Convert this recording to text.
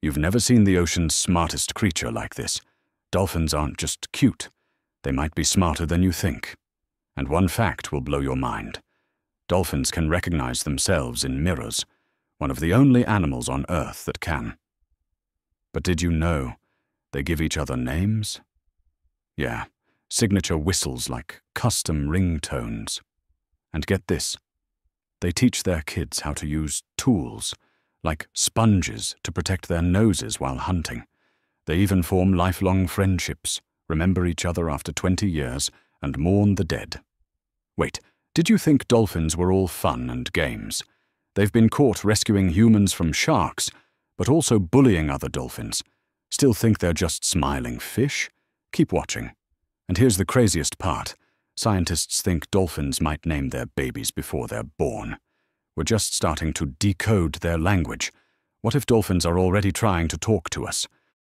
You've never seen the ocean's smartest creature like this. Dolphins aren't just cute. They might be smarter than you think. And one fact will blow your mind. Dolphins can recognize themselves in mirrors, one of the only animals on Earth that can. But did you know they give each other names? Yeah, signature whistles like custom ringtones. And get this, they teach their kids how to use tools, like sponges to protect their noses while hunting. They even form lifelong friendships, remember each other after 20 years, and mourn the dead. Wait, did you think dolphins were all fun and games? They've been caught rescuing humans from sharks, but also bullying other dolphins. Still think they're just smiling fish? Keep watching. And here's the craziest part. Scientists think dolphins might name their babies before they're born. We're just starting to decode their language. What if dolphins are already trying to talk to us?